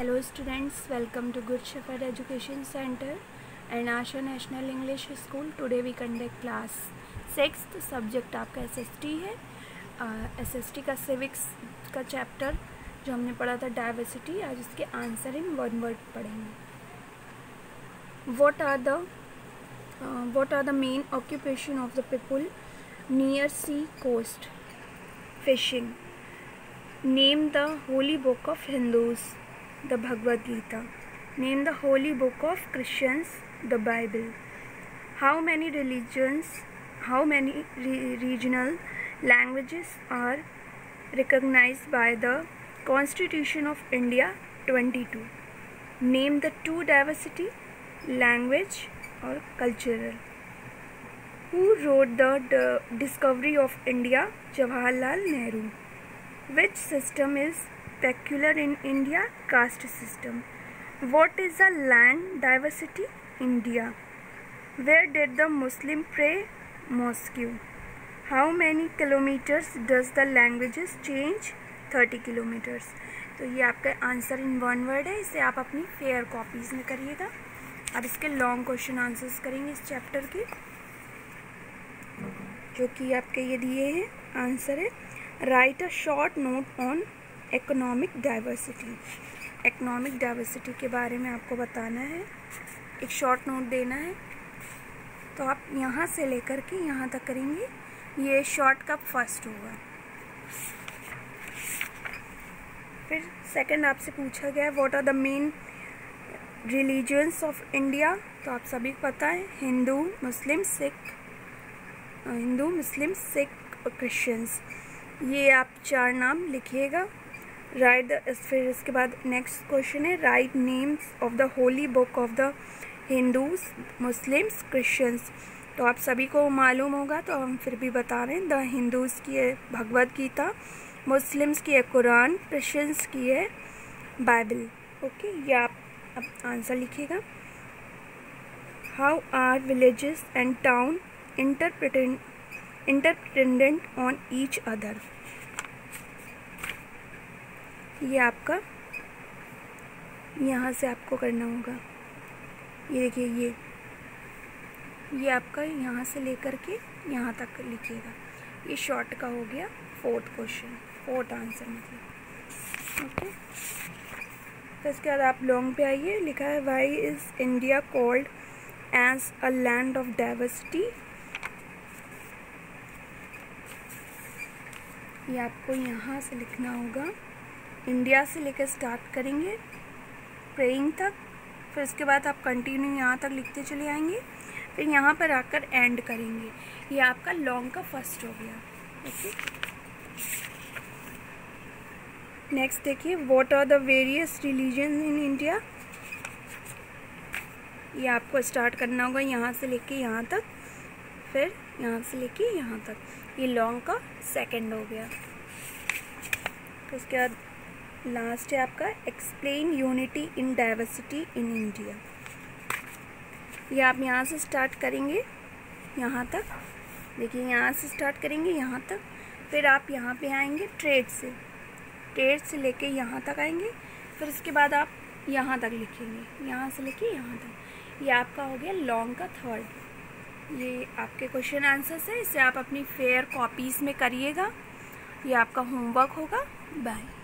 Hello students welcome to good Shepherd education centre and Asha National English School. Today we conduct class six subject आपका S S T है। S S T का civics का chapter जो हमने पढ़ा था diversity आज उसके आंसर इन वन वर्ड पढ़ेंगे। What are the what are the main occupation of the people near sea coast fishing name the holy book of Hindus the Bhagavad Gita. Name the holy book of Christians, the Bible. How many religions, how many re- regional languages are recognized by the Constitution of India 22? Name the two diversity, language or cultural. Who wrote the, discovery of India? Jawaharlal Nehru. Which system is peculiar in India caste system. What is the land diversity? India. Where did the Muslim pray? Mosque. How many kilometers does the languages change? 30 kilometres तो ये आपका answer in one word है इसे आप अपनी fair copies में करिएगा अब इसके लॉन्ग क्वेश्चन आंसर्स करेंगे इस चैप्टर के जो कि आपके ये दिए हैं आंसर है write a short note on economic diversity economic diversity के बारे में आपको बताना है। एक शॉर्ट नोट देना है। तो आप यहाँ से लेकर के यहाँ तक करेंगे। ये शॉर्ट का फ़र्स्ट होगा फिर सेकंड आपसे पूछा गया है what are the main religions of India तो आप सभी को पता है, हिंदू, मुस्लिम, सिख, हिंदू, मुस्लिम, सिख और क्रिश्चियंस। ये आप चार नाम लिखिएगा। राइट द फिर इसके बाद नेक्स्ट क्वेश्चन है write names of the holy book of the Hindus Muslims Christians तो आप सभी को मालूम होगा तो हम फिर भी बता रहे हैं द हिंदूज़ की है भगवद गीता मुस्लिम्स की है कुरान क्रिश्चियंस की है बाइबल ओके ये आप अब आंसर लिखिएगा. How are villages and town interpretant interdependent on each other ये आपका, यहाँ से आपको करना होगा। ये देखिए, ये ये आपका यहाँ से लेकर के यहाँ तक लिखिएगा। ये शॉर्ट का हो गया फोर्थ क्वेश्चन फोर्थ आंसर मतलब। ओके तो इसके बाद आप लॉन्ग पे आइए। लिखा है why is India called as a land of diversity ये आपको यहाँ से लिखना होगा। इंडिया से लेकर स्टार्ट करेंगे प्रेइंग तक, फिर उसके बाद आप कंटिन्यू यहाँ तक लिखते चले आएँगे, फिर यहाँ पर आकर एंड करेंगे। ये आपका लॉन्ग का फ़र्स्ट हो गया ओके नेक्स्ट देखिए what are the various religion in India ये आपको स्टार्ट करना होगा यहाँ से लेके यहाँ तक, फिर यहाँ से लेके यहाँ तक। ये लॉन्ग का सेकंड हो गया। फिर उसके बाद लास्ट है आपका explain unity in diversity in India ये आप यहाँ से स्टार्ट करेंगे, यहाँ तक। देखिए, यहाँ से स्टार्ट करेंगे, यहाँ तक। फिर आप यहाँ पे आएँगे ट्रेड से। ट्रेड से लेके यहाँ तक आएँगे। फिर उसके बाद आप यहाँ तक लिखेंगे। यहाँ से लेके यहाँ तक। ये आपका हो गया लॉन्ग का थर्ड ये आपके क्वेश्चन आंसर्स है। इसे आप अपनी फेयर कॉपीज़ में करिएगा। ये आपका होमवर्क होगा। बाय